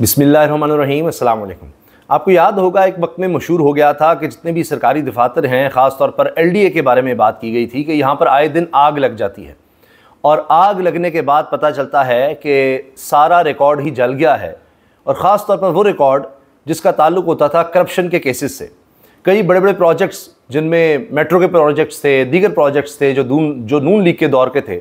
बिसमीम अल्लाम आपको याद होगा, एक वक्त में मशहूर हो गया था कि जितने भी सरकारी दफातर हैं ख़ास तौर पर एलडीए के बारे में बात की गई थी कि यहाँ पर आए दिन आग लग जाती है। और आग लगने के बाद पता चलता है कि सारा रिकॉर्ड ही जल गया है। और ख़ास तौर पर वो रिकॉर्ड, जिसका ताल्लुक होता था करप्शन के केसेस से। कई बड़े बड़े प्रोजेक्ट्स, जिनमें मेट्रो के प्रोजेक्ट्स थे, दीगर प्रोजेक्ट्स थे, जो दून, जो नून लीग के दौर के थे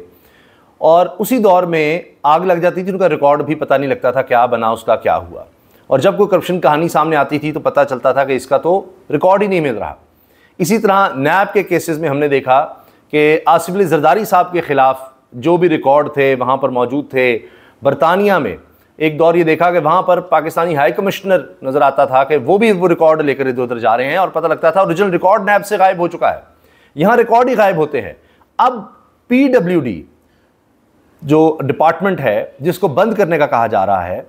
और उसी दौर में आग लग जाती थी उनका रिकॉर्ड भी पता नहीं लगता था क्या बना, उसका क्या हुआ। और जब कोई करप्शन कहानी सामने आती थी तो पता चलता था कि इसका तो रिकॉर्ड ही नहीं मिल रहा। इसी तरह नैब के केसेस में हमने देखा कि आसिफ अली जरदारी साहब के ख़िलाफ़ जो भी रिकॉर्ड थे, वहाँ पर मौजूद थे। बरतानिया में एक दौर ये देखा कि वहाँ पर पाकिस्तानी हाई कमिश्नर नज़र आता था कि वो भी वो रिकॉर्ड लेकर इधर उधर जा रहे हैं और पता लगता था ओरिजिनल रिकॉर्ड नैब से गायब हो चुका है। यहाँ रिकॉर्ड ही गायब होते हैं। अब पी डब्ल्यू डी जो डिपार्टमेंट है, जिसको बंद करने का कहा जा रहा है,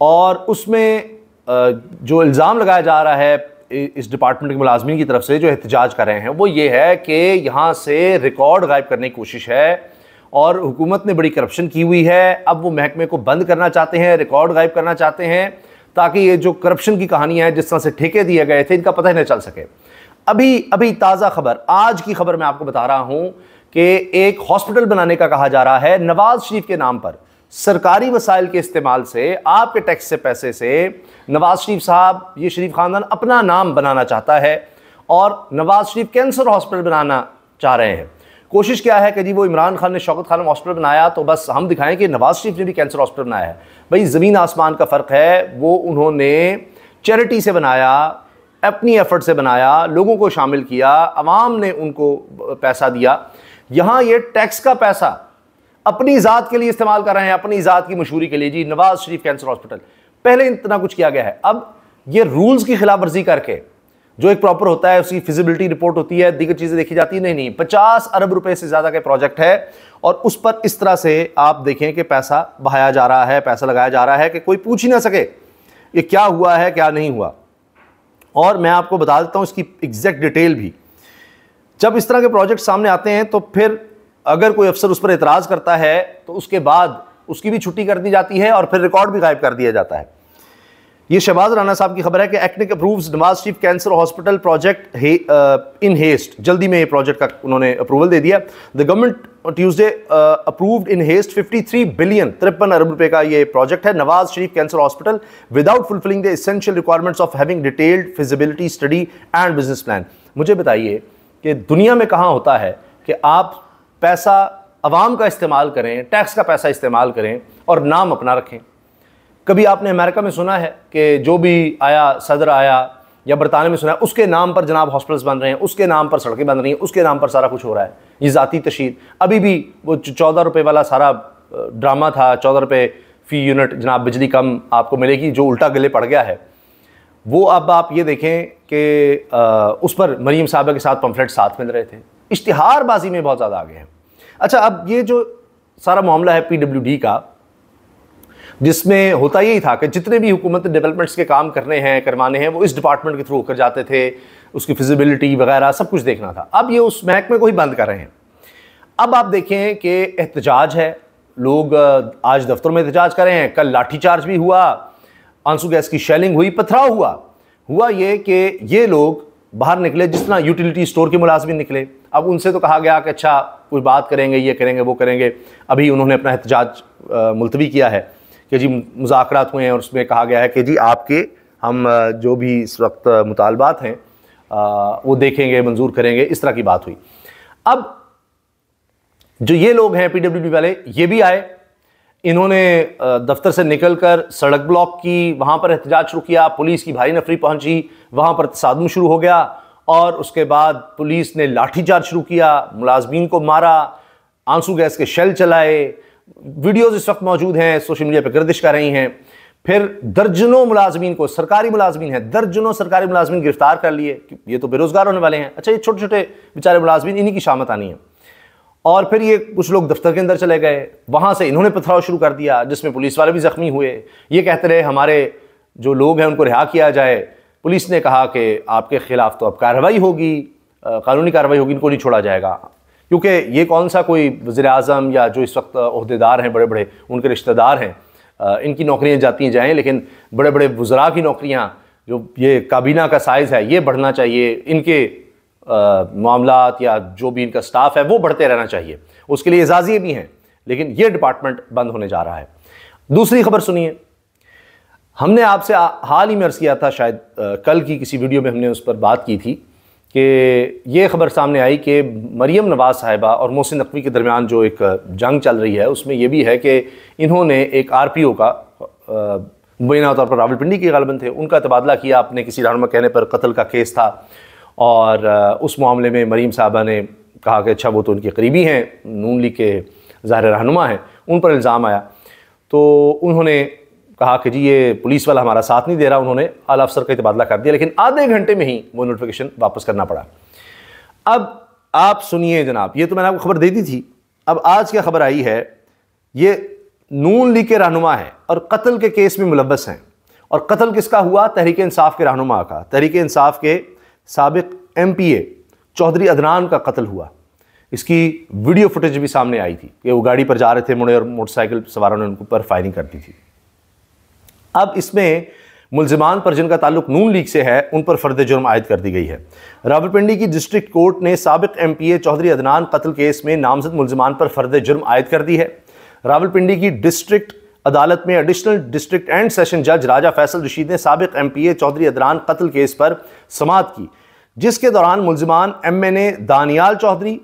और उसमें जो इल्ज़ाम लगाया जा रहा है इस डिपार्टमेंट के मुलाजमी की तरफ़ से जो एहतजाज कर रहे हैं, वो ये है कि यहाँ से रिकॉर्ड गायब करने की कोशिश है, और हुकूमत ने बड़ी करप्शन की हुई है। अब वो महकमे को बंद करना चाहते हैं, रिकॉर्ड गायब करना चाहते हैं, ताकि ये जो करप्शन की कहानियाँ हैं, जिस तरह से ठेके दिए गए थे, इनका पता ही नहीं चल सके। अभी अभी ताज़ा खबर, आज की खबर मैं आपको बता रहा हूँ कि एक हॉस्पिटल बनाने का कहा जा रहा है नवाज़ शरीफ के नाम पर। सरकारी वसाइल के इस्तेमाल से आपके टैक्स से पैसे से नवाज़ शरीफ साहब, ये शरीफ खानदान अपना नाम बनाना चाहता है और नवाज़ शरीफ कैंसर हॉस्पिटल बनाना चाह रहे हैं। कोशिश क्या है कि जी वो इमरान खान ने शौकत खान हॉस्पिटल बनाया तो बस हम दिखाएँ कि नवाज़ शरीफ ने भी कैंसर हॉस्पिटल बनाया है। भाई, ज़मीन आसमान का फ़र्क है, वो उन्होंने चैरिटी से बनाया, अपनी एफर्ट से बनाया, लोगों को शामिल किया, आवाम ने उनको पैसा दिया। यहाँ ये टैक्स का पैसा अपनी ज़ात के लिए इस्तेमाल कर रहे हैं, अपनी ज़ात की मशहूरी के लिए। जी, नवाज़ शरीफ कैंसर हॉस्पिटल। पहले इतना कुछ किया गया है। अब ये रूल्स की खिलाफ वर्जी करके जो एक प्रॉपर होता है, उसकी फिजिबिलिटी रिपोर्ट होती है, दीगर चीज़ें देखी जाती है। नहीं नहीं, पचास अरब रुपए से ज़्यादा का प्रोजेक्ट है और उस पर इस तरह से आप देखें कि पैसा बहाया जा रहा है, पैसा लगाया जा रहा है कि कोई पूछ ही ना सके ये क्या हुआ है, क्या नहीं हुआ। और मैं आपको बता देता हूँ इसकी एग्जैक्ट डिटेल भी। जब इस तरह के प्रोजेक्ट सामने आते हैं तो फिर अगर कोई अफसर उस पर एतराज़ करता है तो उसके बाद उसकी भी छुट्टी कर दी जाती है और फिर रिकॉर्ड भी गायब कर दिया जाता है। ये शहबाज राना साहब की खबर है कि एक्निक approves Nawaz Sharif cancer hospital project in haste जल्दी में ये प्रोजेक्ट का उन्होंने अप्रूवल दे दिया। The government Tuesday approved in haste 53 billion तिरपन अरब रुपए का ये प्रोजेक्ट है। Nawaz Sharif cancer hospital without fulfilling the essential requirements of having detailed feasibility study and business plan मुझे बताइए कि दुनिया में कहाँ होता है कि आप पैसा आवाम का इस्तेमाल करें, टैक्स का पैसा इस्तेमाल करें और नाम अपना रखें। कभी आपने अमेरिका में सुना है कि जो भी आया, सदर आया या बरतानिया में सुना है, उसके नाम पर जनाब हॉस्पिटल्स बन रहे हैं, उसके नाम पर सड़कें बन रही हैं, उसके नाम पर सारा कुछ हो रहा है। ये ज़ाती तशीर। अभी भी वो चौदह रुपये वाला सारा ड्रामा था, चौदह रुपये फ़ी यूनिट जनाब बिजली कम आपको मिलेगी, जो उल्टा गले पड़ गया है। वो अब आप ये देखें कि उस पर मरीम साहबा के साथ पम्फलेट साथ मिल रहे थे। इश्तहारबाजी में बहुत ज़्यादा आगे हैं। अच्छा अब ये जो सारा मामला है पी डब्ल्यू डी का, जिसमें होता यही था कि जितने भी हुकूमत डेवलपमेंट्स के काम करने हैं, करवाने हैं, वो इस डिपार्टमेंट के थ्रू होकर जाते थे, उसकी फिजिबिलिटी वगैरह सब कुछ देखना था। अब ये उस महकमे को ही बंद कर रहे हैं। अब आप देखें कि एहतजाज है। लोग आज दफ्तरों में एहतजाज कर रहे हैं। कल लाठीचार्ज भी हुआ। आँसू गैस की शेलिंग हुई, पथराव हुआ। हुआ ये कि ये लोग बाहर निकले, जिस तरह यूटिलिटी स्टोर के मुलाजमिन निकले। अब उनसे तो कहा गया कि अच्छा कोई बात करेंगे, ये करेंगे, वो करेंगे। अभी उन्होंने अपना एहतजाज मुलतवी किया है कि जी मुजाकर हुए हैं और उसमें कहा गया है कि जी आपके हम जो भी इस वक्त मुतालबात हैं वो देखेंगे, मंजूर करेंगे, इस तरह की बात हुई। अब जो ये लोग हैं पीडब्ल्यूडी वाले, ये भी आए इन्होंने दफ्तर से निकलकर सड़क ब्लॉक की, वहाँ पर एहतजाज शुरू किया, पुलिस की भारी नफरी पहुँची, वहाँ पर तसादम शुरू हो गया और उसके बाद पुलिस ने लाठीचार्ज शुरू किया, मुलाजमीन को मारा, आँसू गैस के शेल चलाए वीडियोज़ इस वक्त मौजूद हैं, सोशल मीडिया पर गर्दिश कर रही हैं। फिर दर्जनों मुलाजमीन को, सरकारी मुलाजमीन हैं, दर्जनों सरकारी मुलाजमीन गिरफ़्तार कर लिए ये तो बेरोज़गार होने वाले हैं। अच्छा ये छोटे छोटे बेचारे मुलाजमीन, इन्हीं की शामत आनी है। और फिर ये कुछ लोग दफ्तर के अंदर चले गए। वहाँ से इन्होंने पथराव शुरू कर दिया, जिसमें पुलिस वाले भी ज़ख्मी हुए। ये कहते रहे, हमारे जो लोग हैं, उनको रिहा किया जाए। पुलिस ने कहा कि आपके ख़िलाफ़ तो अब कार्रवाई होगी कानूनी कार्रवाई होगी, इनको नहीं छोड़ा जाएगा। क्योंकि ये कौन सा कोई वज़ी अजम या जो इस वक्त अहदेदार हैं बड़े बड़े उनके रिश्तेदार हैं इनकी नौकरियाँ जाती जाएँ, लेकिन बड़े बड़े वज़रा की नौकरियाँ, जो ये काबीना का साइज़ है, ये बढ़ना चाहिए। इनके मामला या जो भी इनका स्टाफ है वो बढ़ते रहना चाहिए। उसके लिए एजाज़िए भी हैं लेकिन ये डिपार्टमेंट बंद होने जा रहा है। दूसरी खबर सुनिए। हमने आपसे हाल ही में अर्ज़ किया था शायद आ, कल की किसी वीडियो में हमने उस पर बात की थी कि ये खबर सामने आई कि मरियम नवाज़ साहिबा और मोहसिन नकवी के दरमियान जो एक जंग चल रही है उसमें यह भी है कि इन्होंने एक आर पी ओ का मुबैना तौर पर रावलपिंडी के गालबन थे उनका तबादला किया अपने किसी रहनमा कहने पर कत्ल का केस था। और उस मामले में मरीम साहबा ने कहा कि अच्छा वो तो उनके करीबी हैं, नून लीग के ज़ाहिर रहनुमा हैं, उन पर इल्ज़ाम आया। तो उन्होंने कहा कि जी, ये पुलिस वाला हमारा साथ नहीं दे रहा, उन्होंने आला अफसर का तबादला कर दिया, लेकिन आधे घंटे में ही वो नोटिफिकेशन वापस करना पड़ा। अब आप सुनिए जनाब, ये तो मैंने आपको खबर दे दी थी। अब आज क्या खबर आई है, ये नून लीग के रहनुमा है और कत्ल के केस में मुलवस हैं। और कत्ल किसका हुआ? तहरीक इंसाफ के रहनुमा का। तहरीक इंसाफ के सबक एम चौधरी अदनान का कत्ल हुआ। इसकी वीडियो फुटेज भी सामने आई थी कि वो गाड़ी पर जा रहे थे मुड़े और मोटरसाइकिल सवारों ने उनके ऊपर फायरिंग कर दी थी। अब इसमें मुलजमान पर जिनका ताल्लुक नून लीग से है, उन पर फर्द जुर्म आयद कर दी गई है। रावलपिंडी की डिस्ट्रिक्ट कोर्ट ने सबक M P A Chaudhry Adnan कत्ल केस में नामजद मुलजमान पर फर्द जुर्म आयद कर दी है। रावलपिंडी की डिस्ट्रिक्ट अदालत में एडिशनल डिस्ट्रिक्ट एंड सेशन जज राजा फैसल रशीद ने सबक एम पी ए चौधरी अदरान कत्ल केस पर समात की, जिसके दौरान मुलजमान M N A Daniyal Chaudhry,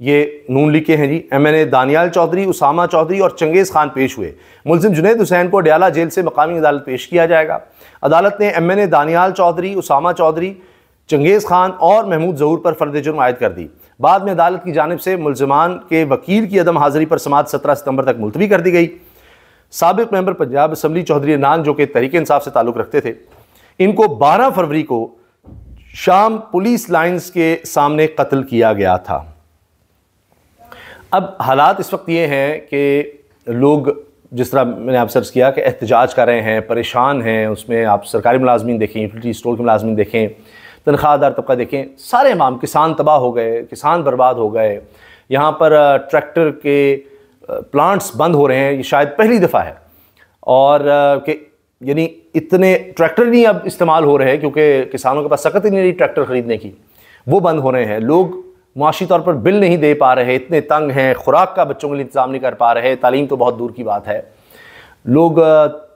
ये नून के हैं जी M N A Daniyal Chaudhry, Usama Chaudhry और चंगेज़ खान पेश हुए। मुलजिम जुनेद हुसैन को डयाला जेल से मकामी अदालत पेश किया जाएगा। अदालत ने M N A Daniyal Chaudhry, Usama Chaudhry, Changez Khan और महमूद जहूर पर फर्द जुर्म आयद कर दी। बाद में अदालत की जानब से मुलजमान के वकील की अदम हाजिरी पर समात सत्रह सितंबर तक मुलतवी कर दी गई। सबक मेंबर पंजाब असम्बली चौधरी नान जो कि तरीके इंसाफ से ताल्लुक़ रखते थे, इनको बारह फरवरी को शाम पुलिस लाइन्स के सामने कत्ल किया गया था। अब हालात इस वक्त ये हैं कि लोग, जिस तरह मैंने आप सर्च किया कि एहतजाज कर रहे हैं, परेशान हैं, उसमें आप सरकारी मुलाजमीन देखें यूटिलिटी स्टोर के मुलाजमीन देखें, तनख्वाहदार तबका देखें, सारे इमाम किसान तबाह हो गए, किसान बर्बाद हो गए। यहाँ पर ट्रैक्टर के प्लांट्स बंद हो रहे हैं, ये शायद पहली दफ़ा है। और कि, यानी इतने ट्रैक्टर नहीं अब इस्तेमाल हो रहे हैं, क्योंकि किसानों के पास सख्त ही नहीं रही ट्रैक्टर ख़रीदने की। वो बंद हो रहे हैं। लोग मुआशी तौर पर बिल नहीं दे पा रहे, इतने तंग हैं, खुराक का बच्चों के लिए इंतज़ाम नहीं कर पा रहे, तालीम तो बहुत दूर की बात है। लोग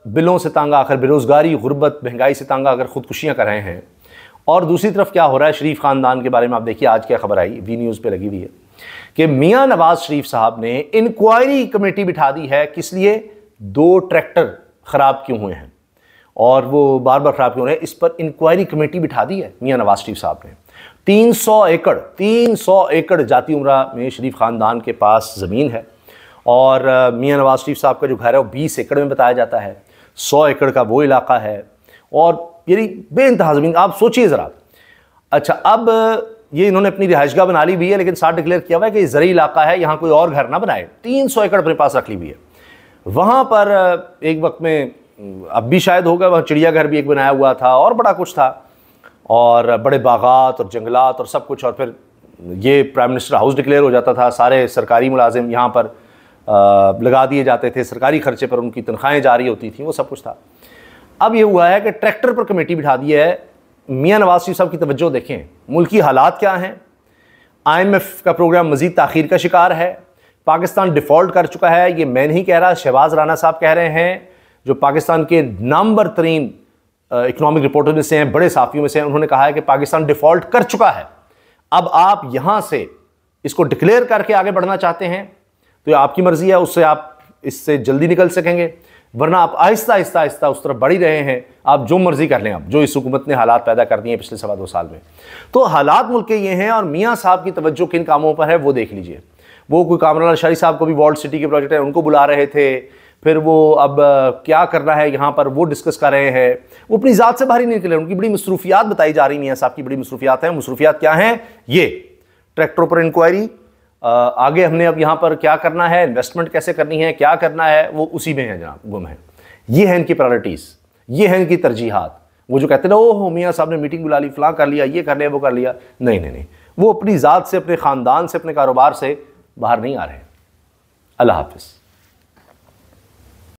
बिलों से तंग आकर, बेरोज़गारी, गुर्बत, महँगाई से तंग आकर ख़ुदकुशियाँ कर रहे हैं। और दूसरी तरफ़ क्या हो रहा है, शरीफ ख़ानदान के बारे में आप देखिए, आज क्या खबर आई, वी न्यूज़ पर लगी हुई है। कि मियाँ नवाज़ शरीफ साहब ने इंक्वायरी कमेटी बिठा दी है, किस लिए? दो ट्रैक्टर ख़राब क्यों हुए हैं? और वो बार बार ख़राब क्यों रहे? इस पर इंक्वायरी कमेटी बिठा दी है मियाँ नवाज़ शरीफ साहब ने। 300 एकड़ 300 एकड़ जाति उम्र में शरीफ ख़ानदान के पास ज़मीन है और मियाँ नवाज़ शरीफ साहब का जो घर है वो 20 एकड़ में बताया जाता है। सौ एकड़ का वो इलाका है और यानी बे ज़मीन, आप सोचिए ज़रा। अच्छा अब ये इन्होंने अपनी रिहाइशगाह बना ली हुई है, लेकिन साथ डिक्लेयर किया हुआ है कि ज़रिए इलाका है, यहाँ कोई और घर ना बनाए। तीन सौ एकड़ अपने पास रख ली हुई है। वहाँ पर एक वक्त में अब भी शायद होगा, वहाँ चिड़ियाघर भी एक बनाया हुआ था, और बड़ा कुछ था। और बड़े बागात और जंगलात और सब कुछ, और फिर ये प्राइम मिनिस्टर हाउस डिक्लेयर हो जाता था, सारे सरकारी मुलाजिम यहाँ पर लगा दिए जाते थे, सरकारी खर्चे पर उनकी तनख्वाहें जारी होती थी, वो सब कुछ था। अब ये हुआ है कि ट्रैक्टर पर कमेटी बिठा दी है मियाँ नवाज़ शरीफ साहब की तवज्जो देखें, मुल्की हालात क्या हैं? आईएमएफ का प्रोग्राम मज़ीद तखीर का शिकार है। पाकिस्तान डिफ़ॉल्ट कर चुका है। ये मैं नहीं कह रहा, शहबाज राना साहब कह रहे हैं, जो पाकिस्तान के नंबर तरीन इकनॉमिक रिपोर्टर में से हैं, बड़े साफियों में से हैं, उन्होंने कहा है कि पाकिस्तान डिफ़ॉल्ट कर चुका है। अब आप यहाँ से इसको डिक्लेयर करके आगे बढ़ना चाहते हैं तो आपकी मर्ज़ी है, उससे आप इससे जल्दी निकल सकेंगे, वरना आप आहिस्ता आहिस्ता आहिस्ता उस तरफ़ बढ़ ही रहे हैं। आप जो मर्ज़ी कर लें आप, जो इस हुकूमत ने हालात पैदा कर दिए पिछले सवा दो साल में। तो हालात मुल्क के ये हैं और मियाँ साहब की तवज्जो किन कामों पर है, वो देख लीजिए। वो कोई कामरान अशारी साहब को भी वर्ल्ड सिटी के प्रोजेक्ट है, उनको बुला रहे थे, फिर वो अब क्या करना है यहाँ पर, वो डिस्कस कर रहे हैं। वो अपनी ज़ात से बाहर ही निकले, उनकी बड़ी मसरूफियात बताई जा रही हैं साहब की, बड़ी मसरूफियात हैं। मसरूफियात क्या हैं? ये, ट्रैक्टरों पर इंक्वायरी आगे हमने अब यहाँ पर क्या करना है इन्वेस्टमेंट कैसे करनी है, क्या करना है, वो उसी में है जनाब, गुम है। ये है इनकी प्रायोरिटीज़ ये है इनकी तरजीहत। वो जो कहते ना ओ मियाँ साहब ने मीटिंग बुला ली, फ़लाँ कर लिया, ये कर लिया वो कर लिया। नहीं नहीं नहीं। वो अपनी ज़ात से, अपने ख़ानदान से, अपने कारोबार से बाहर नहीं आ रहे अल्लाह हाफिज़।